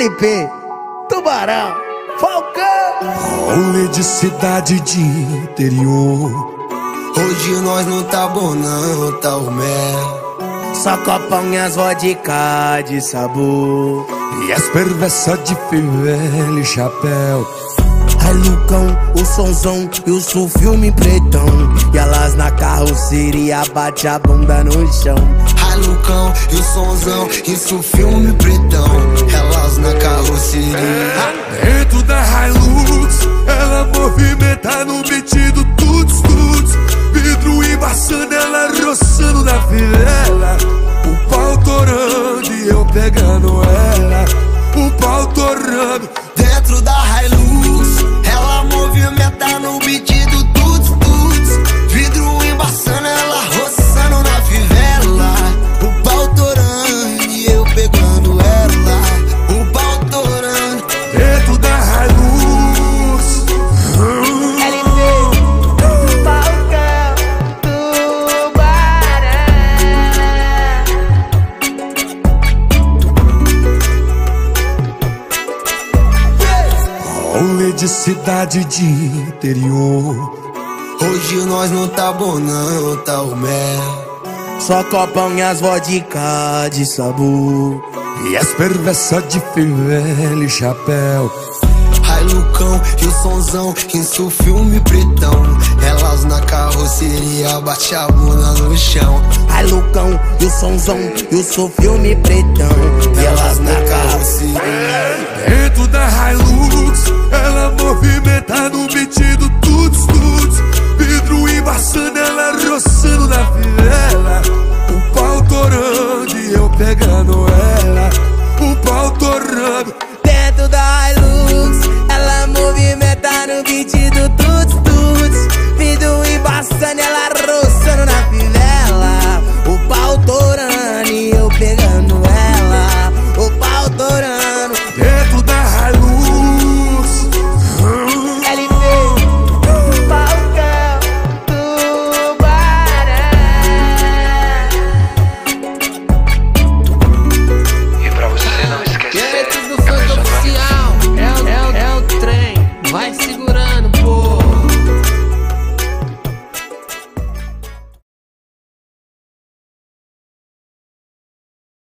LP, Tubarão, Falcão. Rolê de cidade de interior. Hoje nós não tá bom não, tá o mel. Só copão e as vodka de sabor. E as perversas de fivela e chapéu. Ai Lucão, o sonzão e o filme pretão E elas na carroceria bate a bunda no chão Ai Lucão e o sonzão, isso filme pretão. Elas na carroceria. Dentro da Hilux, ela movimenta no beat do tuts tuts. Vidro embaçando, ela roçando na fivela O pau torando e eu pegando ela de cidade de interior. Hoje nós não tá bom não, tá o mel. Só copão e as vodka de sabor. E as perversas de fivela e chapéu. Ai Lucão e o sonzão, isso filme pretão? Elas na carroceria, bate a bunda no chão. Ai Lucão e o sonzão e o filme pretão. E elas na carroceria no beat do